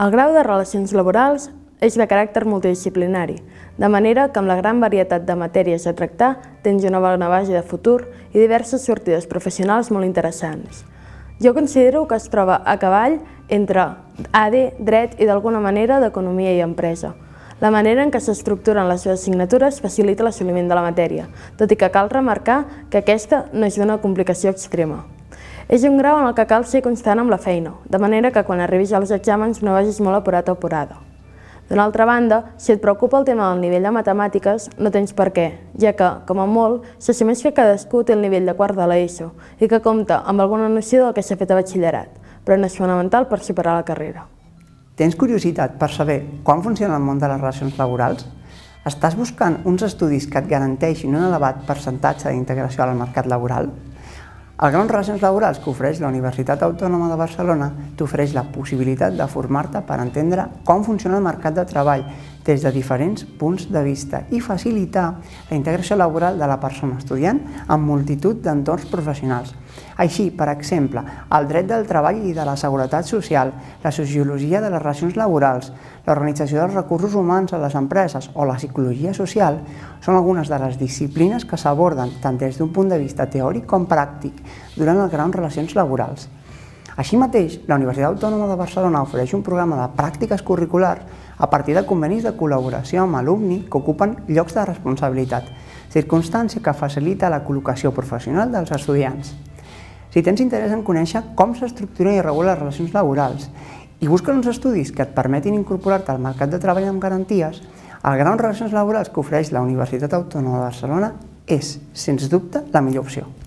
El grau de Relacions Laborals és de caràcter multidisciplinari, de manera que amb la gran varietat de matèries a tractar tens una bona base de futur i diverses sortides professionals molt interessants. Jo considero que es troba a cavall entre AD, dret i d'alguna manera d'economia i empresa. La manera en què s'estructuren les seves assignatures facilita l'assoliment de la matèria, tot i que cal remarcar que aquesta no és d'una complicació extrema. És un grau en el que cal ser constant amb la feina, de manera que quan arribis als exàmens no vagis molt apurat o apurada. D'una altra banda, si et preocupa el tema del nivell de matemàtiques, no tens per què, ja que, com a molt, s'assumeix que cadascú té el nivell de quart de l'ESO i que compta amb alguna noció del que s'ha fet a batxillerat, però no és fonamental per superar la carrera. Tens curiositat per saber com funciona el món de les relacions laborals? Estàs buscant uns estudis que et garanteixin un elevat percentatge d'integració al mercat laboral? El Gran Relacions Laborals que ofereix la Universitat Autònoma de Barcelona t'ofereix la possibilitat de formar-te per entendre com funciona el mercat de treball des de diferents punts de vista i facilitar la integració laboral de la persona estudiant en multitud d'entorns professionals. Així, per exemple, el dret del treball i de la seguretat social, la sociologia de les relacions laborals, l'organització dels recursos humans a les empreses o la psicologia social són algunes de les disciplines que s'aborden tant des d'un punt de vista teòric com pràctic durant el grau en relacions laborals. Així mateix, la Universitat Autònoma de Barcelona ofereix un programa de pràctiques curriculars a partir de convenis de col·laboració amb alumni que ocupen llocs de responsabilitat, circumstància que facilita la col·locació professional dels estudiants. Si tens interès en conèixer com s'estructuren i regulen les relacions laborals i busques uns estudis que et permetin incorporar-te al mercat de treball amb garanties, el grau en relacions laborals que ofereix la Universitat Autònoma de Barcelona és, sens dubte, la millor opció.